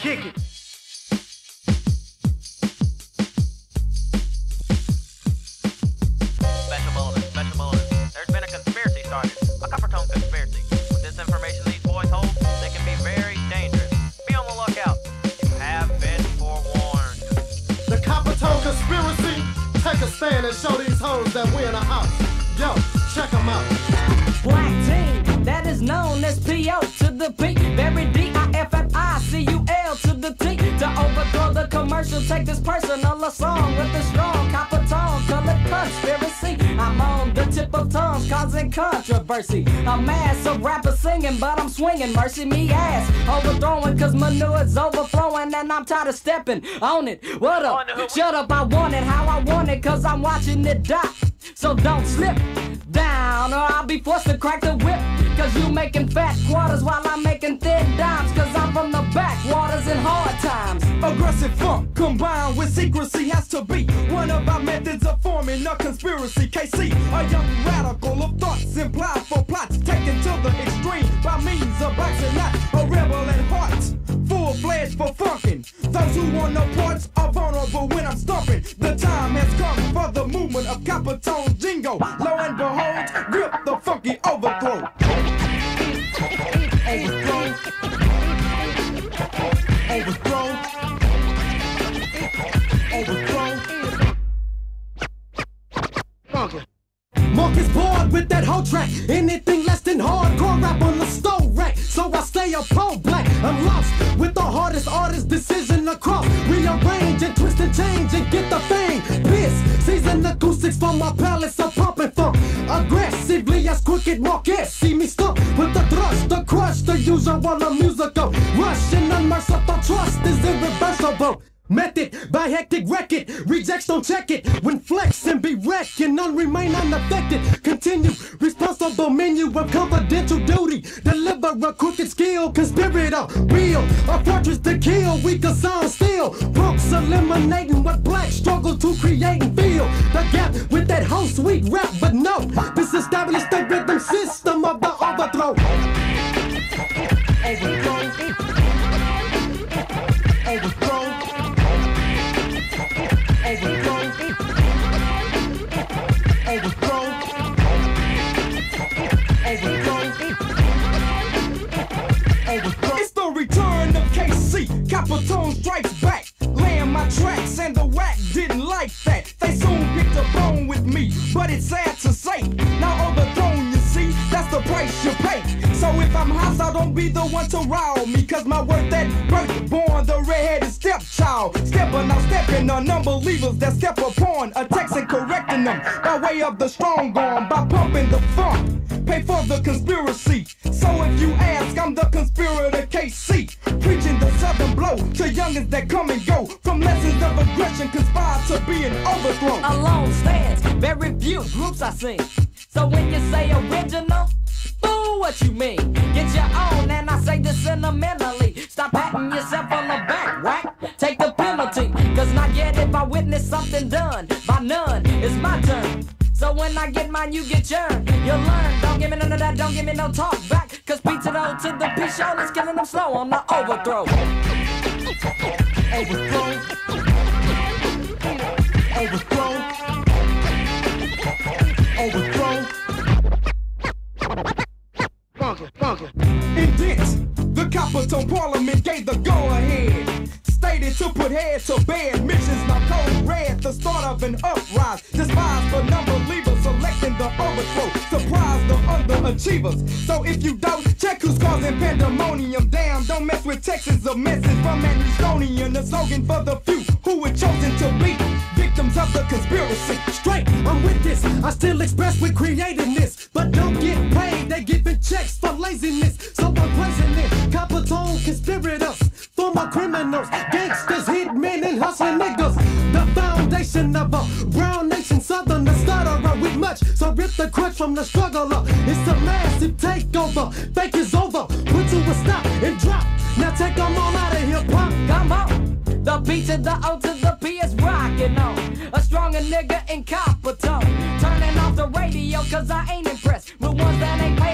Kick it. Special bulletin, special bulletin. There's been a conspiracy started, a copper tone conspiracy. With this information these boys hold, they can be very dangerous. Be on the lookout. You have been forewarned. The Coppertone Conspiracy. Take a stand and show these hoes that we in the house. Yo, check them out. Black team that is known as PO to the P. commercial, take this personal a song with a strong copper tone, colored conspiracy. I'm on the tip of tongues, causing controversy. A mass of rappers singing, but I'm swinging. Mercy me ass, overthrowing, cause manure's overflowing, and I'm tired of stepping on it. What up? Shut up, I want it how I want it, cause I'm watching it die. So don't slip down, or I'll be forced to crack the whip. Cause you making fat quarters while I'm making thin Aggressive funk combined with secrecy has to be one of our methods of forming a conspiracy. KC, a young radical of thoughts implied for plots taken to the extreme by means of boxing not a rebel at heart. Full fledged for funkin'. Those who want no parts are vulnerable when I'm stomping. The time has come for the movement of copper tone jingo. Lo and behold, grip the funky overthrow. Track. Anything less than hardcore rap on the stove rack. So I stay a pro black. I'm lost with the hardest artist decision across. Rearrange and twist and change and get the fame. Piss. Season acoustics from my palace of pump and funk. Aggressively as crooked Marcus. See me stump with the thrust, the crush, the usual of musical. Rush and unmerciful trust is irreversible. Method by hectic record, rejects don't check it. When flex and be wrecked, and none remain unaffected. Continue responsible menu of confidential duty. Deliver a crooked skill, conspirator, real. A fortress to kill, we can sound still. Punks eliminating what black struggle to create and feel. The gap with that whole sweet rap, but no, this established the rhythm system but it's sad to say. Now overthrown, you see, that's the price you pay. So if I'm hostile, don't be the one to rile me. Cause my worth that birth born the redheaded stepchild. Stepping out, stepping on unbelievers that step upon, attacks and correcting them by way of the strong arm, by pumping the funk. Pay for the conspiracy. So if you ask, I'm the conspirator KC. Preaching the southern blow to youngins that come and go. From lessons conspire to be an overthrow. Alone stands, very few groups I sing. So when you say original, boo, what you mean? Get your own, and I say this sentimentally. Stop patting yourself on the back, right? Take the penalty, cause not yet if I witness something done by none, it's my turn. So when I get mine, you get yours. You learn. Don't give me none of that. Don't give me no talk back. Cause P to the O to the P show is killing them slow on the overthrow. Overthrow. Overthrow. Overthrow. Indent. The Coppertone Parliament gave the go-ahead. Stated to put head to bed. Missions now code red. The start of an uprise. Despise the number leavers. Selecting the overthrow. Surprise the underachievers. So if you doubt, check who's causing pandemonium. Damn, don't mess with Texas. A message from Houstonian. A slogan for the few who were chosen to be victims of the conspiracy. Straight, I'm with this. I still express with creativeness, but don't get paid. They giving checks for laziness, so I'm praising it. Copper tone conspirators, former criminals, gangsters, hitmen, and hustling niggas. The foundation of a brown nation, southern, the stutterer with much. So rip the crutch from the struggler. It's a massive takeover. Fake is over. Put to a stop and drop. Now take them all out of hip hop. Come on the B to the O to the P is rockin' on. A stronger nigga in copper tone. Turning off the radio cause I ain't impressed with ones that ain't paid